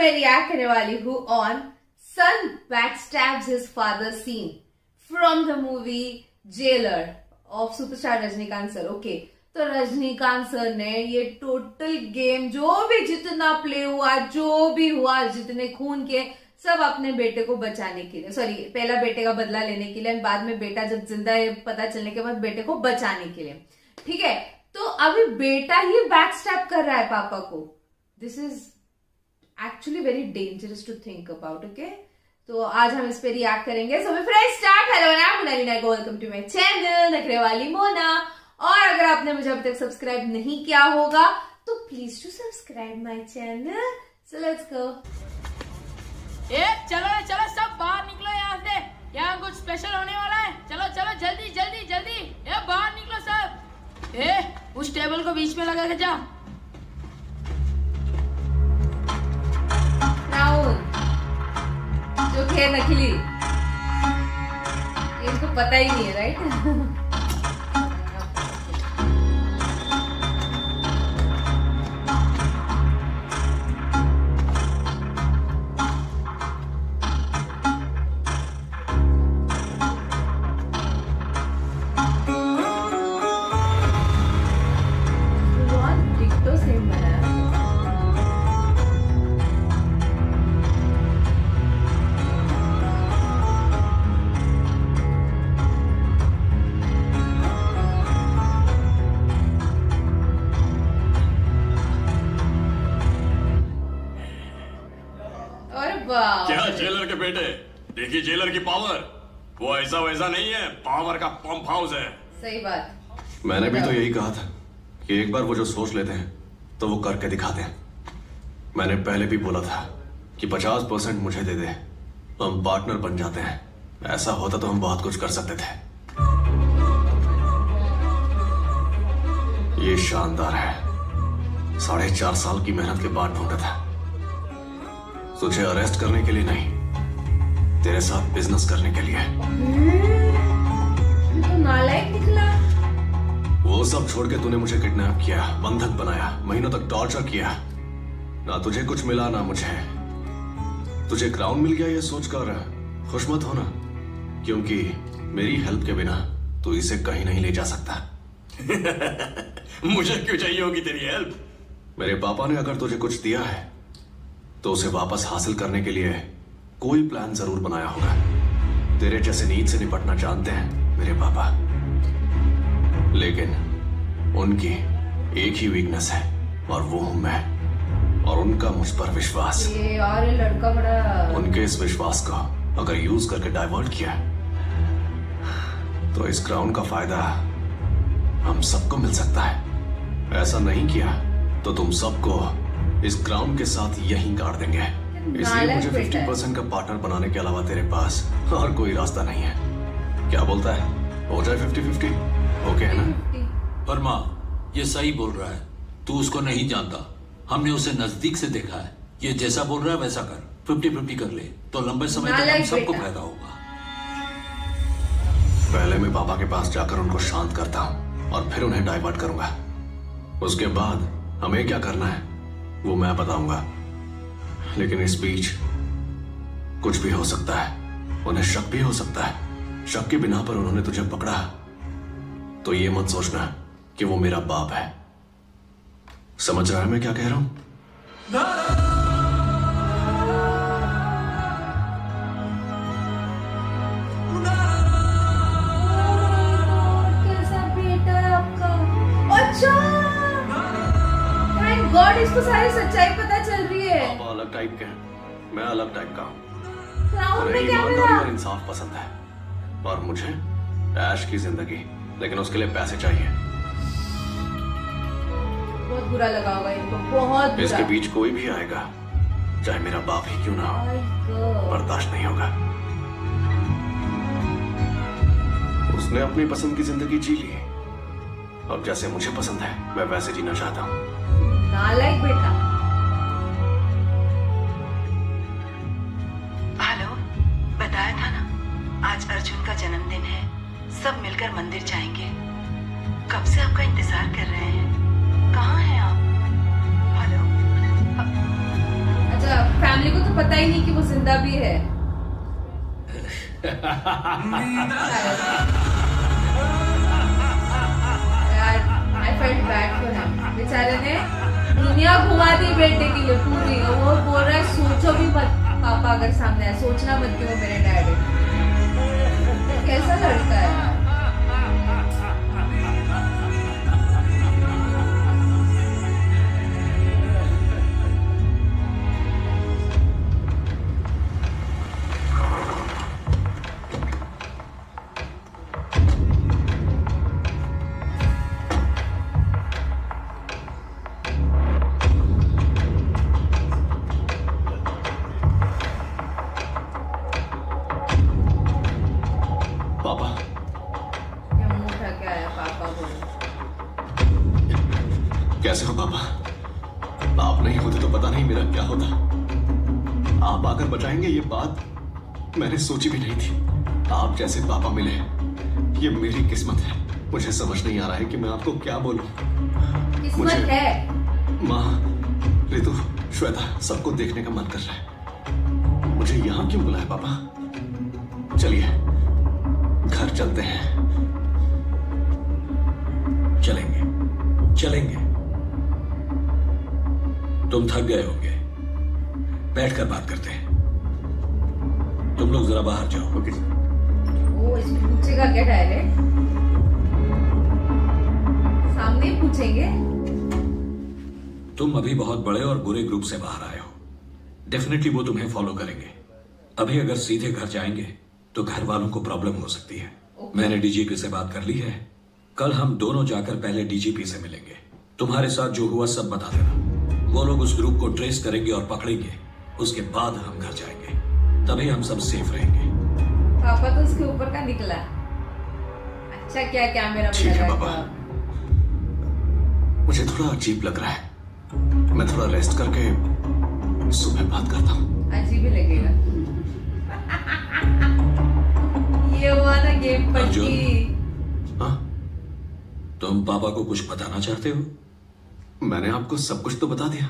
मैं रिएक्ट करने वाली हूँ on son backstabs his father scene from the movie Jailer of superstar Rajinikanth sir okay तो Rajinikanth sir ने ये टोटल गेम जो भी जितना प्ले हुआ, जो भी हुआ, जितने खून के सब अपने बेटे को बचाने के लिए सॉरी पहला बेटे का बदला लेने के लिए, बाद में बेटा जब ज़िंदा है, पता चलने के बाद बेटे को बचाने के लिए। ठीक है? तो अभी बेटा ही बैक स्टैप कर रहा है पापा को। This is actually very dangerous to think about okay तो आज हम इस पे रिएक्ट करेंगे। सो फ्रेंड्स स्टार्ट हेलो ना वेलकम टू माय चैनल नखरे वाली मोना और अगर आपने मुझे अभी तक सब्सक्राइब नहीं किया होगा तो please to subscribe my channel so let's go ए, चलो चलो, सब बाहर निकलो यहाँ से। यहाँ कुछ स्पेशल होने वाला है। चलो चलो, जल्दी जल्दी जल्दी। ए, बाहर निकलो सब। ए, उस टेबल को बीच में लगा के जा। जो थे नकली। इनको पता ही नहीं है राइट देखिए जेलर की पावर वो ऐसा वैसा नहीं है पावर का पंप हाउस है। सही बात। मैंने भी तो यही कहा था कि एक बार वो जो सोच लेते हैं तो वो करके दिखाते हैं। मैंने पहले भी बोला था कि पचास परसेंट मुझे दे दे तो हम पार्टनर बन जाते हैं। ऐसा होता तो हम बहुत कुछ कर सकते थे। ये शानदार है। साढ़े चार साल की मेहनत के बाद ढूंढा था। तुझे अरेस्ट करने के लिए नहीं तेरे साथ बिज़नेस करने के लिए। तो नालायक निकला। वो सब छोड़ के तूने मुझे किडनैप किया बंधक बनाया महीनों तक टॉर्चर किया। ना तुझे कुछ मिला ना मुझे। तुझे क्राउन मिल गया ये सोचकर। खुश मत होना क्योंकि मेरी हेल्प के बिना तू इसे कहीं नहीं ले जा सकता। मुझे क्यों चाहिए होगी तेरी हेल्प मेरे पापा ने अगर तुझे कुछ दिया है तो उसे वापस हासिल करने के लिए कोई प्लान ज़रूर बनाया होगा। तेरे जैसे नींद से निपटना जानते हैं मेरे पापा। लेकिन उनकी एक ही वीकनेस है और वो हूँ मैं और उनका मुझ पर विश्वास। ये और ये लड़का बड़ा उनके इस विश्वास को अगर यूज़ करके डाइवर्ट किया तो इस क्राउन का फ़ायदा हम सबको मिल सकता है। ऐसा नहीं किया तो तुम सबको इस क्राउन के साथ यहीं गाड़ देंगे। इसलिए मुझे 50 परसेंट का पार्टनर बनाने के अलावा तेरे पास और कोई रास्ता नहीं है। क्या बोलता है? हो जाए 50 50 ओके है ना? वर्मा ये सही बोल रहा है। तू उसको नहीं जानता। हमने उसे नज़दीक से देखा है। ये जैसा बोल रहा है वैसा कर। फिफ्टी फिफ्टी कर ले। तो लंबे समय तक हम सबको फ़ायदा होगा। पहले मैं पापा के पास जाकर उनको शांत करता हूँ और फिर उन्हें डाइवर्ट करूँगा। उसके बाद हमें क्या करना है वो मैं बताऊँगा। लेकिन इस बीच कुछ भी हो सकता है। उन्हें शक भी हो सकता है। शक के बिना पर उन्होंने तुझे पकड़ा। तो ये मत सोचना कि वो मेरा बाप है। समझ रहा है मैं क्या कह रहा हूँ? गॉड इसको सारी सच्चाई पता पापा अलग टाइप के हैं। मैं अलग टाइप का हूँ। ईमानदारी और इंसाफ पसंद है। और मुझे ऐश की ज़िंदगी लेकिन उसके लिए पैसे चाहिए। बहुत बुरा लगा होगा इनको बहुत बुरा। इसके बीच कोई भी आएगा चाहे मेरा बाप ही क्यों ना हो बर्दाश्त नहीं होगा। उसने अपनी पसंद की ज़िंदगी जी ली। अब जैसे मुझे पसंद है मैं वैसे जीना चाहता हूँ। नालायक बेटा। सब मिलकर मंदिर जाएँगे। कब से आपका इंतज़ार कर रहे हैं? कहाँ हैं आप? हेलो? अच्छा फैमिली को तो पता ही नहीं कि वो ज़िंदा भी है। बेचारे ने दुनिया घुमा दी बेटे के लिए पूरी। वो बोल रहा है, सोचो भी मत, पापा अगर सामने है सोचना मत कि वो मेरे डैड। कैसा लड़का है? सोची भी नहीं थी। आप जैसे पापा मिले ये मेरी किस्मत है। मुझे समझ नहीं आ रहा है कि मैं आपको क्या बोलूँ। किस्मत है। माँ ऋतु श्वेता सबको देखने का मन कर रहा है। मुझे यहाँ क्यों बुलाया पापा? चलिए घर चलते हैं। चलेंगे चलेंगे। तुम थक गए होंगे। बैठकर बात करते हैं। तुम लोग जरा बाहर जाओ। ओके वो इसमें पूछेगा क्या डायरेक्ट सामने पूछेंगे। तुम अभी बहुत बड़े और बुरे ग्रुप से बाहर आए हो। डेफिनेटली वो तुम्हें फॉलो करेंगे। अभी अगर सीधे घर जाएँगे तो घर वालों को प्रॉब्लम हो सकती है। Okay. मैंने डीजीपी से बात कर ली है। कल हम दोनों जाकर पहले डीजीपी से मिलेंगे। तुम्हारे साथ जो हुआ सब बता देना। वो लोग उस ग्रुप को ट्रेस करेंगे और पकड़ेंगे। उसके बाद हम घर जाएँगे। तभी हम सब सेफ़ रहेंगे। पापा तो उसके ऊपर का निकला। अच्छा क्या क्या मेरा ठीक है पापा। मुझे थोड़ा अजीब लग रहा है। मैं थोड़ा रेस्ट करके सुबह बात करता हूँ। अजीब ही लगेगा। ये हुआ ना गेम। पट्टी हाँ? तुम पापा को कुछ बताना चाहते हो? मैंने आपको सब कुछ तो बता दिया।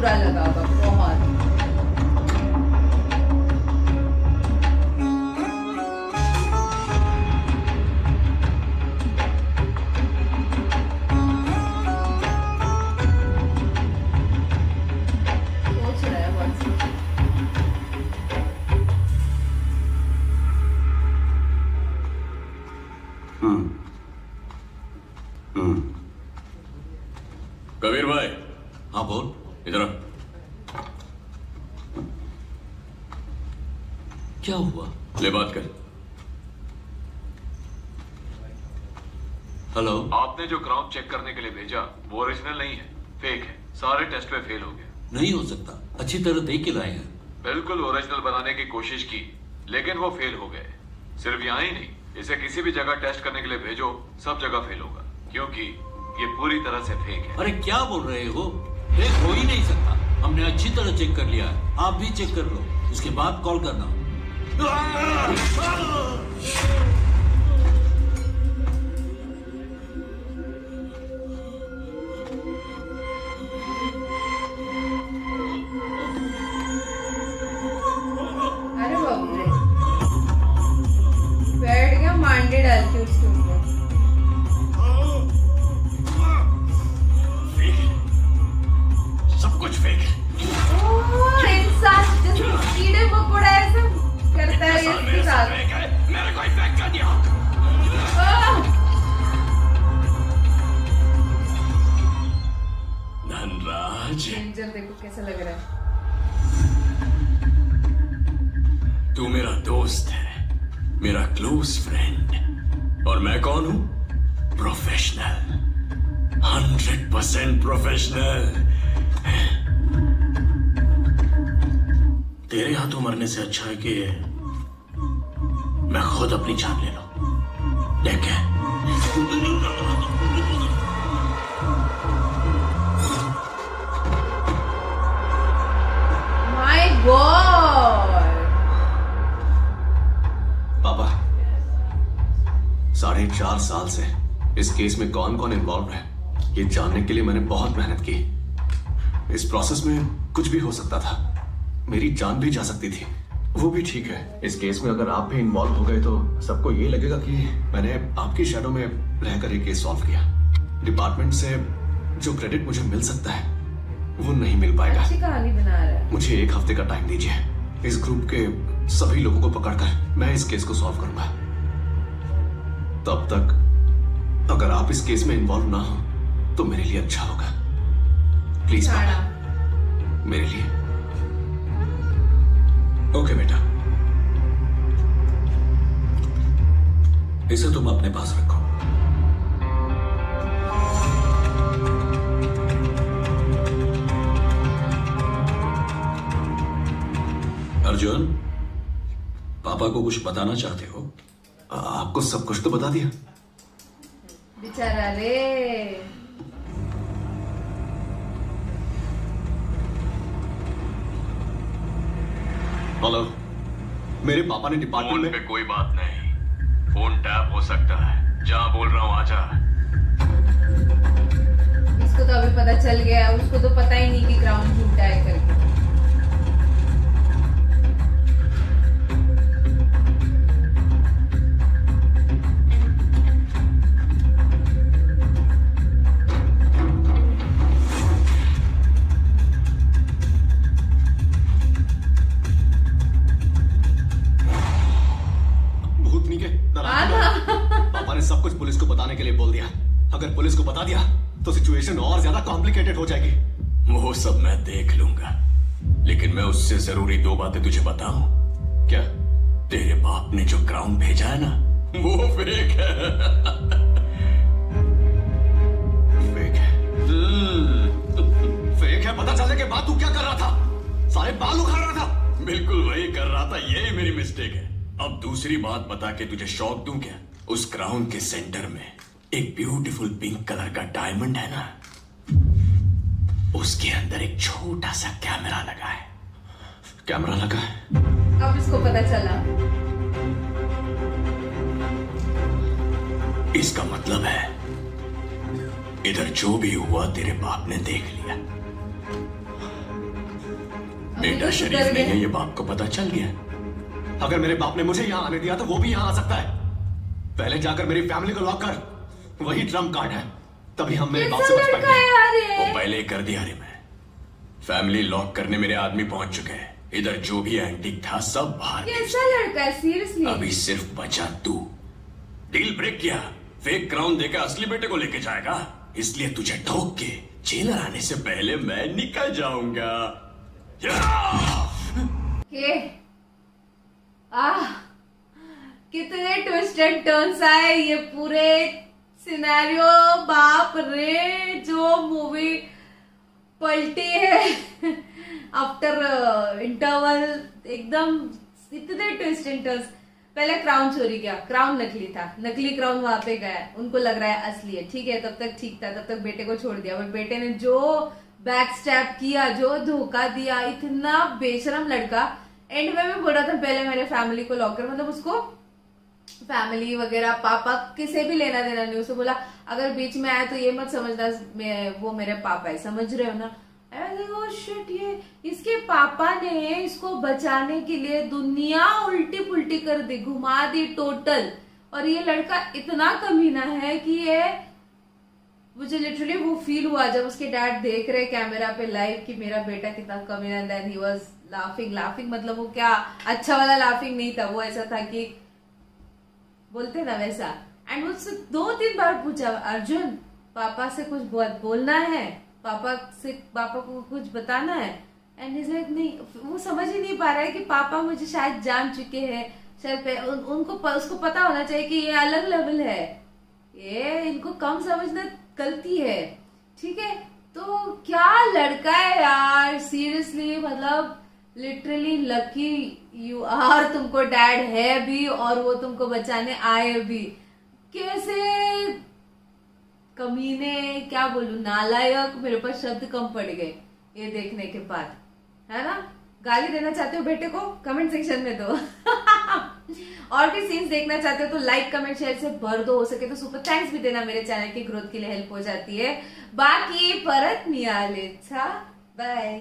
बुरा लगा होगा बहुत। सोच रहा बहुत कबीर भाई। हाँ बोल। इधर। क्या हुआ? ले बात कर। हेलो आपने जो ग्राउंड चेक करने के लिए भेजा वो ओरिजिनल नहीं है फेक है सारे टेस्ट में फेल हो गए नहीं हो सकता। अच्छी तरह देख के लाए हैं। बिल्कुल ओरिजिनल बनाने की कोशिश की लेकिन वो फेल हो गए। सिर्फ़ यहाँ ही नहीं इसे किसी भी जगह टेस्ट करने के लिए भेजो सब जगह फेल होगा क्योंकि ये पूरी तरह से फेक है। अरे क्या बोल रहे हो? हो ही नहीं सकता। हमने अच्छी तरह चेक कर लिया है। आप भी चेक कर लो। उसके बाद कॉल करना। मेरा क्लोज फ्रेंड और मैं कौन हूँ? प्रोफेशनल हंड्रेड परसेंट प्रोफेशनल तेरे हाथों मरने से अच्छा है कि मैं खुद अपनी जान ले लूँ। देख माय गॉड साढ़े चार साल से इस केस में कौन कौन इन्वॉल्व है ये जानने के लिए मैंने बहुत मेहनत की। इस प्रोसेस में कुछ भी हो सकता था। मेरी जान भी जा सकती थी। वो भी ठीक है। इस केस में अगर आप भी इन्वॉल्व हो गए तो सबको ये लगेगा कि मैंने आपकी शेडो में रहकर ये केस सॉल्व किया। डिपार्टमेंट से जो क्रेडिट मुझे मिल सकता है वो नहीं मिल पाएगा। अच्छी कहानी बना रहा है। मुझे एक हफ़्ते का टाइम दीजिए। इस ग्रुप के सभी लोगों को पकड़कर मैं इस केस को सॉल्व करूँगा। तब तक अगर आप इस केस में इन्वॉल्व ना हो तो मेरे लिए अच्छा होगा। प्लीज़ पापा मेरे लिए। ओके बेटा। इसे तुम अपने पास रखो। अर्जुन पापा को कुछ बताना चाहते हो? आपको सब कुछ तो बता दिया। बेचारा रे। हेलो मेरे पापा ने डिपार्टमेंट में पे कोई बात नहीं। फ़ोन टैप हो सकता है। जहाँ बोल रहा हूँ आजा इसको तो अभी पता चल गया। उसको तो पता ही नहीं कि ग्राउंड और ज़्यादा कॉम्प्लिकेटेड हो जाएगी। वो सब मैं देख लूँगा। लेकिन मैं उससे ज़रूरी दो बातें तुझे बताऊँ। क्या? तेरे बाप ने जो क्राउन भेजा है ना वो फेक है। फेक है। फेक है पता चलने के बाद तू क्या कर रहा था? सारे बाल उखाड़ रहा था। बिल्कुल वही कर रहा था यही मेरी मिस्टेक है। अब दूसरी बात बता के तुझे शौक दूँ क्या? उस क्राउन के सेंटर में एक ब्यूटीफुल पिंक कलर का डायमंड है ना? उसके अंदर एक छोटा सा कैमरा लगा है। कैमरा लगा है? अब इसको पता चला। इसका मतलब है इधर जो भी हुआ तेरे बाप ने देख लिया। बेटा तो शरीफ नहीं है ये बाप को पता चल गया। अगर मेरे बाप ने मुझे यहाँ आने दिया तो वो भी यहाँ आ सकता है। पहले जाकर मेरी फैमिली को लॉक कर। वही ट्रंप कार्ड है। तभी हम मेरे बाप से बच पाएँगे। वो पहले ही कर दिया रे मैं। फैमिली लॉक करने मेरे आदमी पहुँच चुके हैं। इधर जो भी एंटीक था सब बाहर कैसा लड़का है सीरियसली अभी सिर्फ़ बचा तू। डील ब्रेक किया। फेक क्राउन देकर असली बेटे को लेके जाएगा। इसलिए तुझे ठोक के जेलर आने से पहले मैं निकल जाऊँगा! के आह! कितने ट्विस्ट एंड टर्न्स आए ये पूरे। सिनेरियो बाप रे, जो मूवी पलटी है। आफ्टर इंटरवल एकदम इतने ट्विस्ट एंड टर्न्स पहले क्राउन चोरी किया क्राउन नकली था। नकली क्राउन वहाँ पे गया, उनको लग रहा है असली है। ठीक है, तब तक ठीक था, तब तक बेटे को छोड़ दिया। बट बेटे ने जो बैक स्टैप किया, जो धोखा दिया, इतना बेशरम लड़का एंड में मैं बोल रहा था, पहले मेरे फैमिली को लॉक कर मतलब उसको फैमिली वगैरह, पापा किसे भी लेना देना नहीं, उसे बोला, अगर बीच में आया तो ये मत समझना वो मेरे पापा है समझ रहे हो ना? शिट ये, इसके पापा ने इसको बचाने के लिए दुनिया उल्टी पुल्टी कर दी, घुमा दी टोटल और ये लड़का इतना कमीना है कि ये, मुझे लिटरली वो फील हुआ जब उसके डैड देख रहे कैमरा पे लाइव कि मेरा बेटा कितना कमीना then he was laughing laughing मतलब वो क्या अच्छा वाला लाफिंग नहीं था, वो ऐसा था कि बोलते ना वैसा। एंड मुझसे दो तीन बार पूछा अर्जुन पापा से कुछ बहुत बोलना है? पापा से पापा को कुछ बताना है? एंड इज़ लाइक नहीं वो समझ ही नहीं पा रहा है कि पापा मुझे शायद जान चुके हैं। शायद उन, उनको प, उसको पता होना चाहिए कि ये अलग लेवल है। ये इनको कम समझना गलती है। ठीक है? तो क्या लड़का है यार? सीरियसली मतलब लिटरली लकी यू आर तुमको डैड है भी और वो तुमको बचाने आए भी। कैसे कमीने, क्या बोलू, नालायक, मेरे पास शब्द कम पड़ गए ये देखने के बाद। है ना? गाली देना चाहते हो बेटे को? कमेंट सेक्शन में दो। और भी सीन्स देखना चाहते हो तो लाइक कमेंट शेयर से भर दो। हो सके तो सुपर थैंक्स भी देना मेरे चैनल की ग्रोथ के लिए हेल्प हो जाती है। बाकी, परत मिळाले बाय